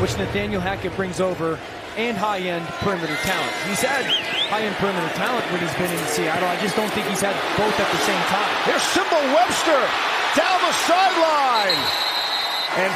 which Nathaniel Hackett brings over, and high-end perimeter talent. He's had high-end perimeter talent when he's been in Seattle. I just don't think he's had both at the same time. Here's Nsimba Webster down the sideline. And